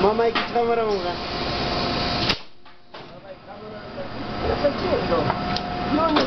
Mama hai che camera una? Mama no? Io non sei